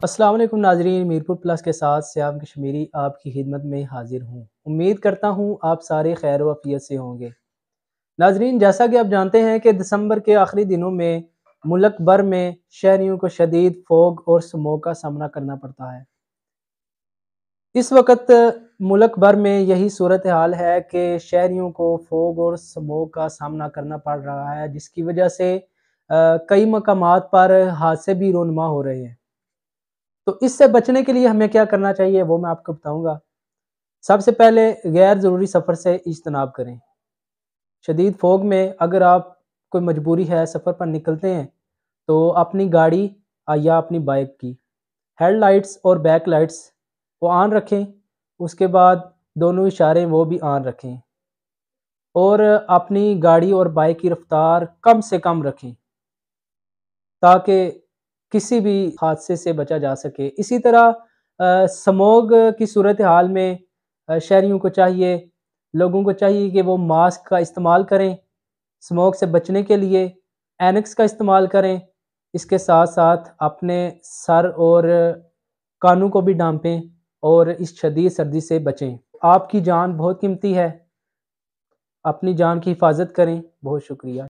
वालेकुम नाजरीन, मीरपुर प्लस के साथ श्याम कश्मीरी आपकी खिदमत में हाजिर हूँ। उम्मीद करता हूँ आप सारे खैर वफियत से होंगे। नाजरीन, जैसा कि आप जानते हैं कि दिसंबर के आखिरी दिनों में मुल्क भर में शहरीों को शदीद फोग और स्मोक का सामना करना पड़ता है। इस वक्त मुल्क भर में यही सूरत हाल है कि शहरीों को फोग और स्मोक का सामना करना पड़ रहा है, जिसकी वजह से कई मकाम पर हादसे भी रोनमा हो रहे हैं। तो इससे बचने के लिए हमें क्या करना चाहिए, वो मैं आपको बताऊँगा। सबसे पहले गैर ज़रूरी सफ़र से इजतनाब करें। शदीद फोग में अगर आप कोई मजबूरी है सफ़र पर निकलते हैं तो अपनी गाड़ी या अपनी बाइक की। हेड लाइट्स और बैक लाइट्स वो ऑन रखें, उसके बाद दोनों इशारे वो भी ऑन रखें। और अपनी गाड़ी और बाइक की रफ्तार कम से कम रखें, ताकि किसी भी हादसे से बचा जा सके। इसी तरह समोग की सूरत हाल में शहरीों को चाहिए, लोगों को चाहिए कि वो मास्क का इस्तेमाल करें स्मोक से बचने के लिए एनक्स का इस्तेमाल करें, इसके साथ साथ अपने सर और कानों को भी डांपें और इस शदीद सर्दी से बचें। आपकी जान बहुत कीमती है, अपनी जान की हिफाजत करें, बहुत शुक्रिया।